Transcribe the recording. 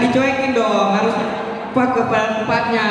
dicuekin dong, harus tepat ke tempatnya.